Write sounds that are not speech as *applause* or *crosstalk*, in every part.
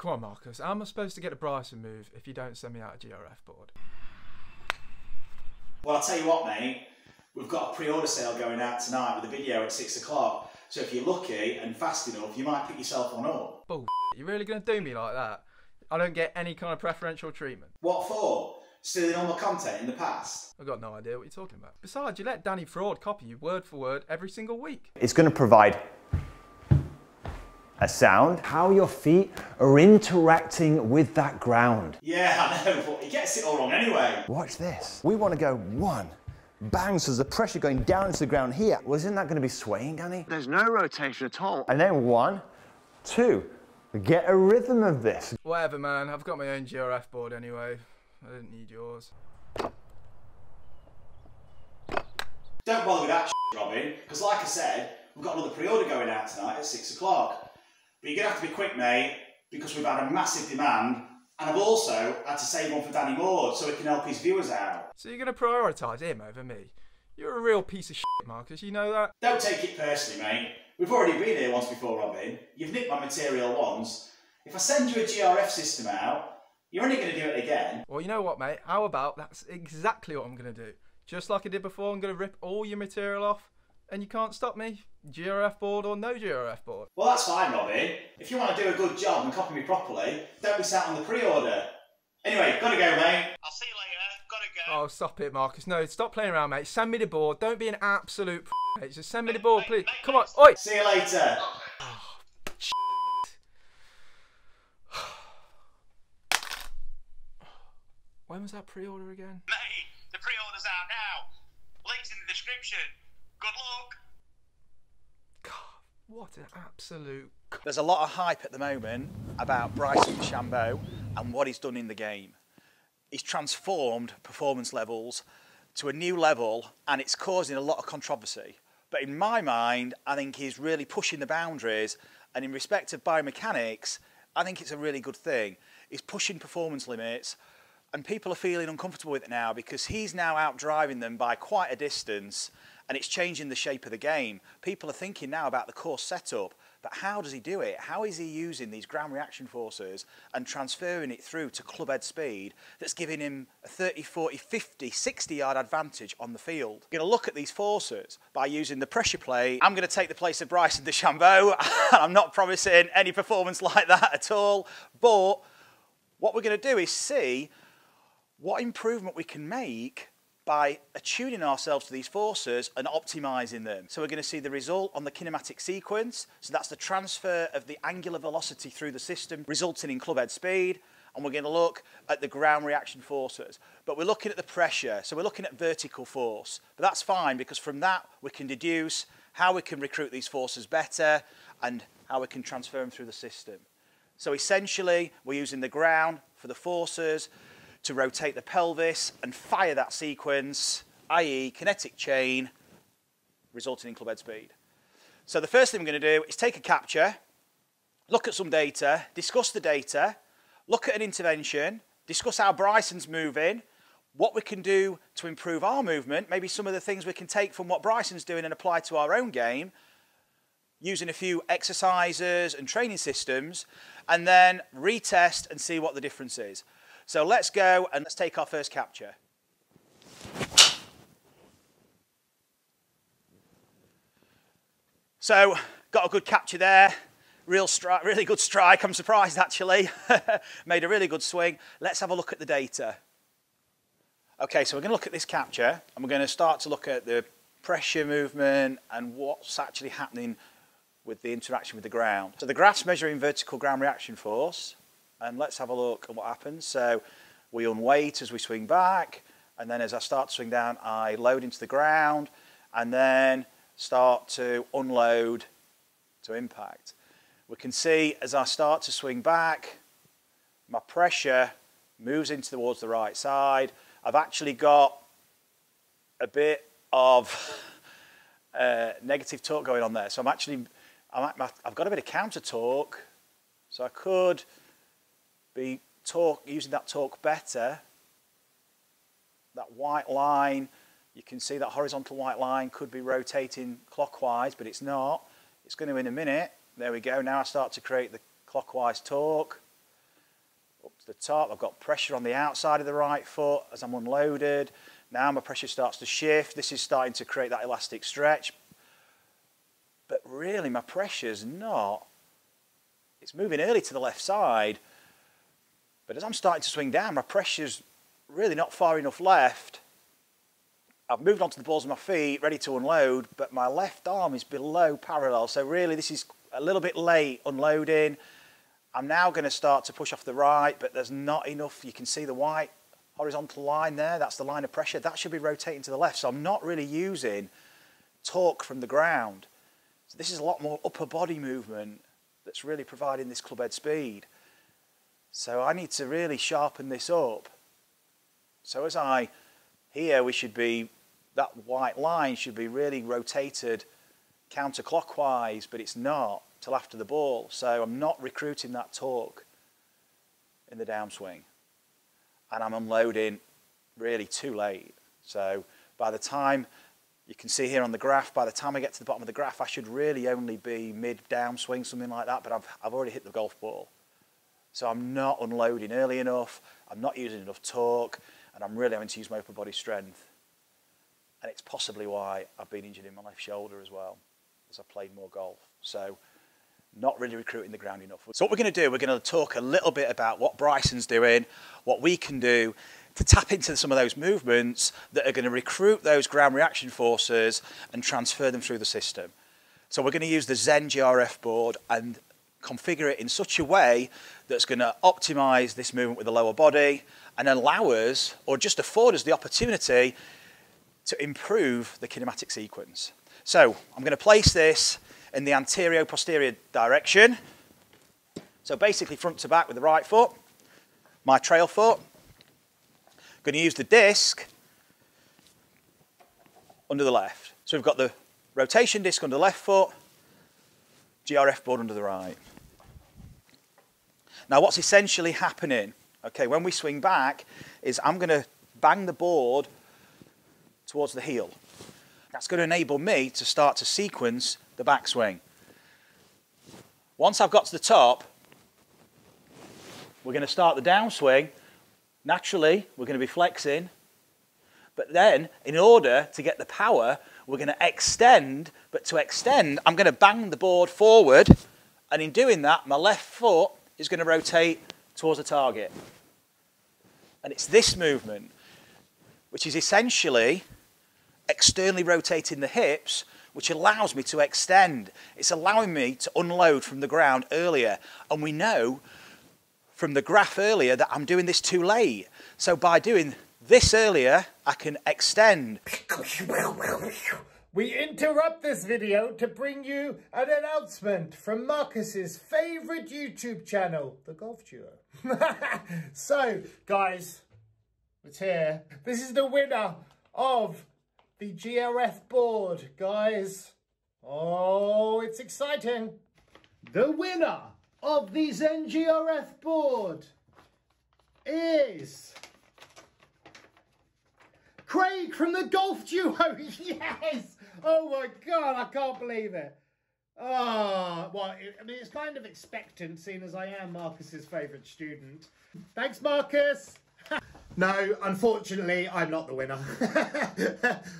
Come on, Marcus. How am I supposed to get a Bryson move if you don't send me out a GRF board? Well, I'll tell you what, mate. We've got a pre-order sale going out tonight with a video at six o'clock. So if you're lucky and fast enough, you might pick yourself one up. Bull. You really gonna do me like that? I don't get any kind of preferential treatment. What for? Stealing all my content in the past? I've got no idea what you're talking about. Besides, you let Danny Fraud copy you word for word every single week. It's going to provide a sound, how your feet are interacting with that ground. Yeah, I know, but he gets it all wrong anyway. Watch this. We want to go one, bang, so there's the pressure going down into the ground here. Well, isn't that going to be swaying, Danny? There's no rotation at all. And then one, two. Get a rhythm of this. Whatever, man. I've got my own GRF board anyway. I didn't need yours. Don't bother with that *laughs* Robin, because like I said, we've got another pre-order going out tonight at six o'clock. But you're going to have to be quick, mate, because we've had a massive demand, and I've also had to save one for Danny Maude so he can help his viewers out. So you're gonna prioritise him over me? You're a real piece of shit, Marcus. You know that? Don't take it personally, mate. We've already been here once before, Robin. You've nicked my material once. If I send you a GRF system out, you're only going to do it again. Well, you know what, mate? How about that's exactly what I'm gonna do. Just like I did before, I'm gonna rip all your material off, and you can't stop me. GRF board or no GRF board. Well, that's fine, Robin. If you want to do a good job and copy me properly, don't miss out on the pre-order. Anyway, gotta go, mate. I'll see you later. Gotta go. Oh, stop it, Marcus. No, stop playing around, mate. Send me the board. Don't be an absolute mate. Just send me the board, please. Come on. Oi! See you later. *sighs* When was that pre-order again? Mate, the pre-order's out now. Links in the description. Good luck. God, what an absolute. There's a lot of hype at the moment about Bryson DeChambeau and what he's done in the game. He's transformed performance levels to a new level and it's causing a lot of controversy. But in my mind, I think he's really pushing the boundaries and in respect of biomechanics, I think it's a really good thing. He's pushing performance limits and people are feeling uncomfortable with it now because he's now out driving them by quite a distance and it's changing the shape of the game. People are thinking now about the course setup, but how does he do it? How is he using these ground reaction forces and transferring it through to club head speed that's giving him a 30, 40, 50, 60 yard advantage on the field? We're going to look at these forces by using the pressure plate. I'm going to take the place of Bryson DeChambeau. *laughs* I'm not promising any performance like that at all, but what we're going to do is see what improvement we can make by attuning ourselves to these forces and optimizing them. So we're going to see the result on the kinematic sequence. So that's the transfer of the angular velocity through the system, resulting in club head speed. And we're going to look at the ground reaction forces. But we're looking at the pressure. So we're looking at vertical force. But that's fine because from that we can deduce how we can recruit these forces better and how we can transfer them through the system. So essentially, we're using the ground for the forces, to rotate the pelvis and fire that sequence, i.e. kinetic chain, resulting in club head speed. So the first thing we're going to do is take a capture, look at some data, discuss the data, look at an intervention, discuss how Bryson's moving, what we can do to improve our movement, maybe some of the things we can take from what Bryson's doing and apply to our own game, using a few exercises and training systems, and then retest and see what the difference is. So let's go and let's take our first capture. So got a good capture there. Real strike, really good strike. I'm surprised actually. *laughs* Made a really good swing. Let's have a look at the data. Okay, so we're going to look at this capture and we're going to start to look at the pressure movement and what's actually happening with the interaction with the ground. So the graph's measuring vertical ground reaction force and let's have a look at what happens. So we unweight as we swing back, and then as I start to swing down, I load into the ground, and then start to unload to impact. We can see as I start to swing back, my pressure moves into towards the right side. I've actually got a bit of *laughs* uh, negative torque going on there. So I'm actually, I'm, I've got a bit of counter torque. So I could be using that torque better. That white line, you can see that horizontal white line could be rotating clockwise, but it's not. It's going to in a minute. There we go. Now I start to create the clockwise torque. Up to the top. I've got pressure on the outside of the right foot as I'm unloaded. Now my pressure starts to shift. This is starting to create that elastic stretch. But really my pressure's not. It's moving early to the left side. But as I'm starting to swing down, my pressure's really not far enough left. I've moved onto the balls of my feet, ready to unload, but my left arm is below parallel. So really this is a little bit late unloading. I'm now going to start to push off the right, but there's not enough. You can see the white horizontal line there. That's the line of pressure. That should be rotating to the left. So I'm not really using torque from the ground. So this is a lot more upper body movement that's really providing this club head speed. So I need to really sharpen this up. So as I, here we should be, that white line should be really rotated counterclockwise, but it's not till after the ball. So I'm not recruiting that torque in the downswing. And I'm unloading really too late. So by the time, you can see here on the graph, by the time I get to the bottom of the graph, I should really only be mid downswing, something like that, but I've, I've already hit the golf ball. So I'm not unloading early enough, I'm not using enough torque, and I'm really having to use my upper body strength. And it's possibly why I've been injured in my left shoulder as well, as I played more golf. So not really recruiting the ground enough. So what we're going to do, we're going to talk a little bit about what Bryson's doing, what we can do to tap into some of those movements that are going to recruit those ground reaction forces and transfer them through the system. So we're going to use the Zen GRF board and configure it in such a way that's going to optimize this movement with the lower body and allow us, or just afford us the opportunity to improve the kinematic sequence. So I'm going to place this in the anterior-posterior direction. So basically front to back with the right foot, my trail foot. I'm Going to use the disc under the left. So we've got the rotation disc under the left foot, GRF board under the right. Now what's essentially happening, okay, when we swing back, is I'm going to bang the board towards the heel. That's going to enable me to start to sequence the backswing. Once I've got to the top, we're going to start the downswing. Naturally, we're going to be flexing. But then, in order to get the power, we're going to extend. But to extend, I'm going to bang the board forward. And in doing that, my left foot is going to rotate towards the target. And it's this movement, which is essentially externally rotating the hips, which allows me to extend. It's allowing me to unload from the ground earlier. And we know from the graph earlier that I'm doing this too late. So by doing this earlier, I can extend. *laughs* We interrupt this video to bring you an announcement from Marcus's favourite YouTube channel, The Golf Duo. *laughs* so, guys, it's here. This is the winner of the GRF board, guys. Oh, it's exciting. The winner of the Zen GRF board is Craig from the Golf Duo. *laughs* yes! Oh my God, I can't believe it. Oh, well, I mean, it's kind of expectant, seeing as I am Marcus's favourite student. Thanks, Marcus. *laughs* no, unfortunately, I'm not the winner.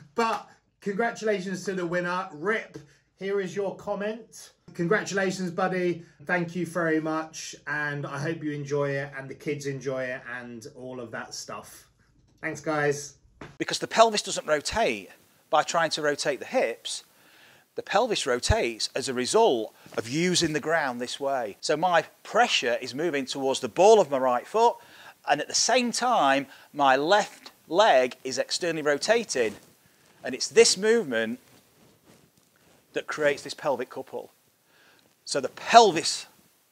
*laughs* but congratulations to the winner. Rip, here is your comment. Congratulations, buddy. Thank you very much. And I hope you enjoy it and the kids enjoy it and all of that stuff. Thanks, guys. Because the pelvis doesn't rotate by trying to rotate the hips, the pelvis rotates as a result of using the ground this way. So my pressure is moving towards the ball of my right foot, and at the same time, my left leg is externally rotating. And it's this movement that creates this pelvic couple. So the pelvis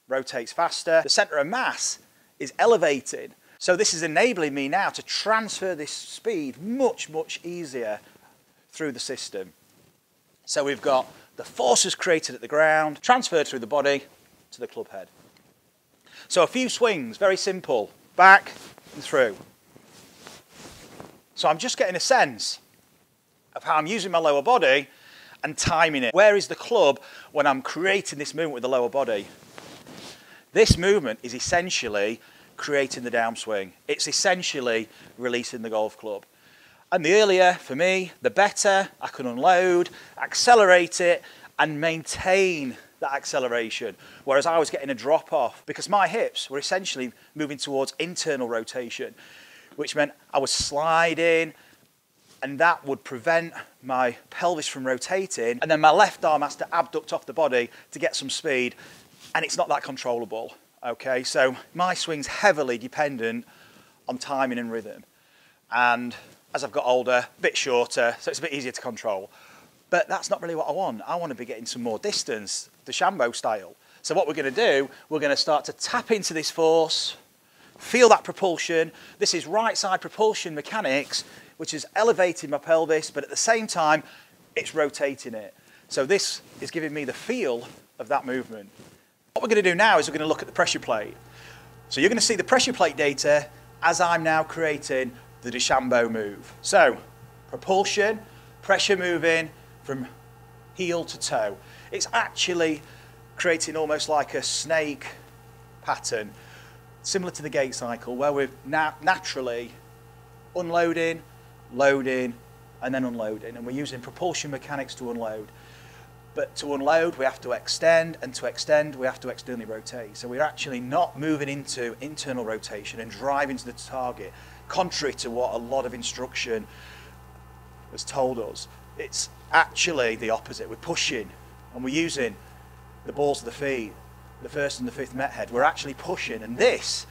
rotates faster, the center of mass is elevated. So this is enabling me now to transfer this speed much, much easier through the system. So we've got the forces created at the ground, transferred through the body to the club head. So a few swings, very simple, back and through. So I'm just getting a sense of how I'm using my lower body and timing it. Where is the club when I'm creating this movement with the lower body? This movement is essentially creating the downswing. It's essentially releasing the golf club. And the earlier, for me, the better. I can unload, accelerate it, and maintain that acceleration. Whereas I was getting a drop off because my hips were essentially moving towards internal rotation, which meant I was sliding, and that would prevent my pelvis from rotating. And then my left arm has to abduct off the body to get some speed, and it's not that controllable. Okay, so my swing's heavily dependent on timing and rhythm. And as I've got older, a bit shorter, so it's a bit easier to control. But that's not really what I want. I want to be getting some more distance, DeChambeau style. So what we're going to do, we're going to start to tap into this force, feel that propulsion. This is right side propulsion mechanics, which is elevating my pelvis, but at the same time, it's rotating it. So this is giving me the feel of that movement. What we're going to do now is we're going to look at the pressure plate. So you're going to see the pressure plate data as I'm now creating the DeChambeau move. So propulsion, pressure moving from heel to toe. It's actually creating almost like a snake pattern, similar to the gait cycle, where we're na naturally unloading, loading, and then unloading. And we're using propulsion mechanics to unload. But to unload, we have to extend, and to extend, we have to externally rotate. So we're actually not moving into internal rotation and driving to the target, contrary to what a lot of instruction has told us. It's actually the opposite. We're pushing, and we're using the balls of the feet, the first and the fifth met head. We're actually pushing, and this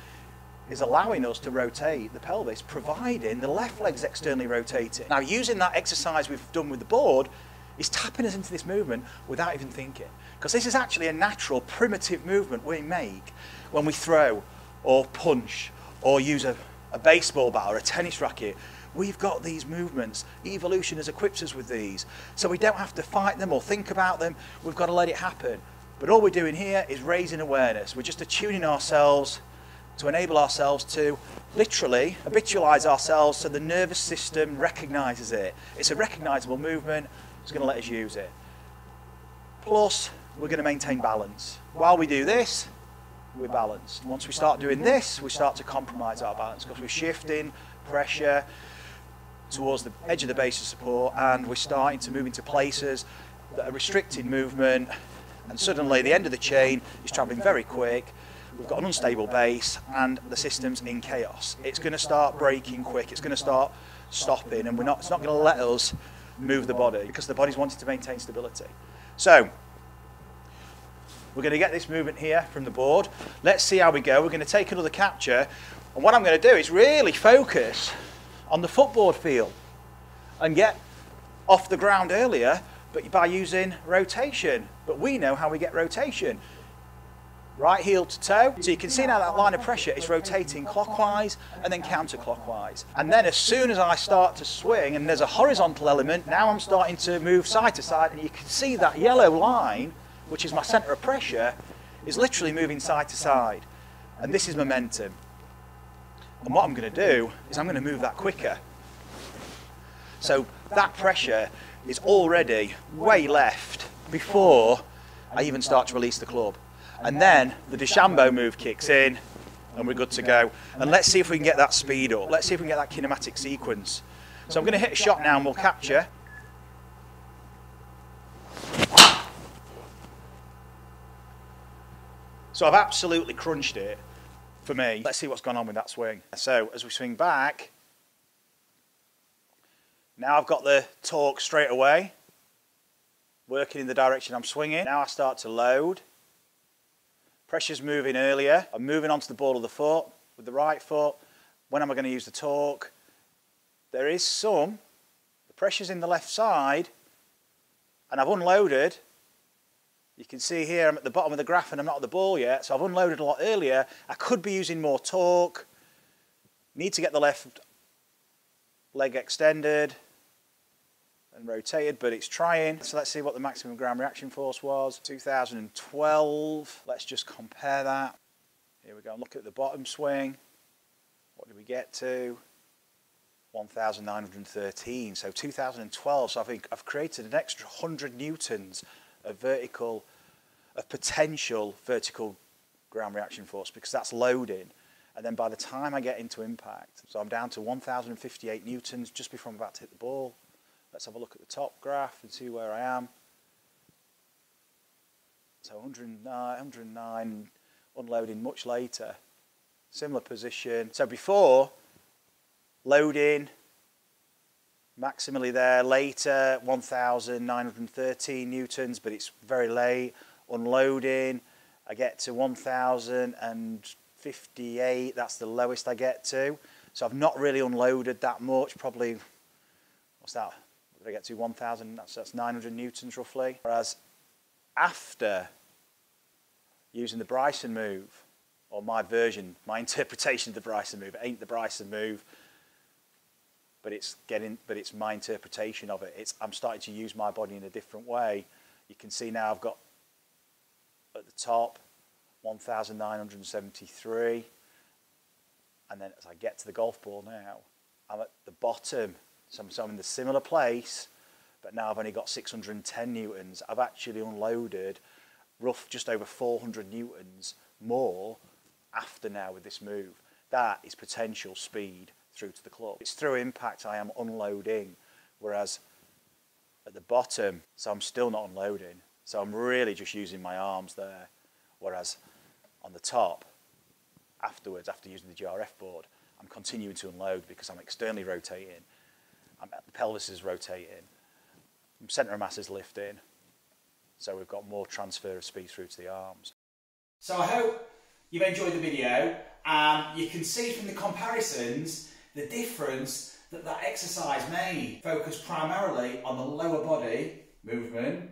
is allowing us to rotate the pelvis, providing the left leg's externally rotating. Now, using that exercise we've done with the board, is tapping us into this movement without even thinking. Because this is actually a natural, primitive movement we make when we throw or punch or use a, a baseball bat or a tennis racket. We've got these movements. Evolution has equipped us with these. So we don't have to fight them or think about them. We've got to let it happen. But all we're doing here is raising awareness. We're just attuning ourselves to enable ourselves to literally habitualize ourselves so the nervous system recognizes it. It's a recognizable movement it's going to let us use it. Plus, we're going to maintain balance. While we do this, we're balanced. Once we start doing this, we start to compromise our balance because we're shifting pressure towards the edge of the base of support and we're starting to move into places that are restricting movement and suddenly the end of the chain is travelling very quick we've got an unstable base and the system's in chaos it's going to start breaking quick it's going to start stopping and we're not it's not going to let us move the body because the body's wanting to maintain stability. So, we're going to get this movement here from the board. Let's see how we go. We're going to take another capture. And what I'm going to do is really focus on the footboard feel and get off the ground earlier but by using rotation. But we know how we get rotation right heel to toe. So you can see now that line of pressure is rotating clockwise and then counterclockwise. And then as soon as I start to swing and there's a horizontal element, now I'm starting to move side to side and you can see that yellow line, which is my center of pressure, is literally moving side to side. And this is momentum. And what I'm going to do is I'm going to move that quicker. So that pressure is already way left before I even start to release the club. And then the DeChambeau move kicks in and we're good to go. And let's see if we can get that speed up. Let's see if we can get that kinematic sequence. So I'm going to hit a shot now and we'll capture. So I've absolutely crunched it for me. Let's see what's gone on with that swing. So as we swing back, now I've got the torque straight away, working in the direction I'm swinging. Now I start to load. Pressure's moving earlier. I'm moving onto the ball of the foot with the right foot. When am I going to use the torque? There is some. The pressure's in the left side. And I've unloaded. You can see here I'm at the bottom of the graph and I'm not at the ball yet. So I've unloaded a lot earlier. I could be using more torque. Need to get the left leg extended and rotated, but it's trying. So let's see what the maximum ground reaction force was. 2012. Let's just compare that. Here we go. Look at the bottom swing. What did we get to? 1,913. So 2012. So I think I've created an extra 100 newtons of vertical, of potential vertical ground reaction force because that's loading. And then by the time I get into impact, so I'm down to 1,058 newtons just before I'm about to hit the ball. Let's have a look at the top graph and see where I am. So 109, 109 unloading much later. Similar position. So before, loading, maximally there. Later, 1,913 newtons, but it's very late. Unloading, I get to 1,058. That's the lowest I get to. So I've not really unloaded that much. Probably, what's that? What did I get to? 1,000. That's, that's 900 newtons roughly. Whereas after using the Bryson move, or my version, my *laughs* interpretation of the Bryson move, it ain't the Bryson move but it's getting but it's my interpretation of it. It's i'm starting to use my body in a different way. You can see now i've got at the top 1973 and then as i get to the golf ball now i'm at the bottom. So i'm, so I'm in the similar place but now i've only got 610 newtons. I've actually unloaded rough just over 400 newtons more after now with this move. That is potential speed through to the club. It's through impact I am unloading, whereas at the bottom, so I'm still not unloading. So I'm really just using my arms there. Whereas on the top, afterwards, after using the GRF board, I'm continuing to unload because I'm externally rotating. I'm, the pelvis is rotating. Centre of mass is lifting. So we've got more transfer of speed through to the arms. So I hope you've enjoyed the video. Um, you can see from the comparisons the difference that that exercise made. Focus primarily on the lower body movement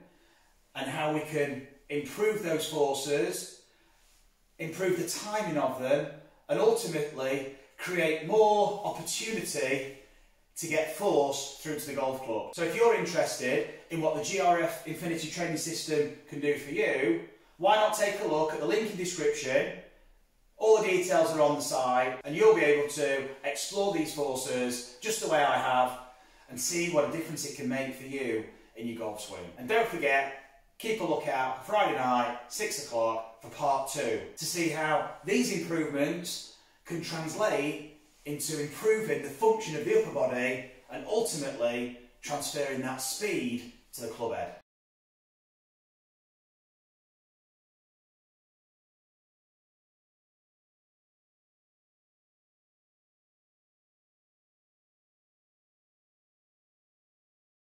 and how we can improve those forces, improve the timing of them, and ultimately create more opportunity to get force through to the golf club. So if you're interested in what the GRF Infinity Training System can do for you, why not take a look at the link in the description all the details are on the side and you'll be able to explore these forces just the way I have and see what a difference it can make for you in your golf swing. And don't forget, keep a lookout Friday night, 6 o'clock for part two to see how these improvements can translate into improving the function of the upper body and ultimately transferring that speed to the club head.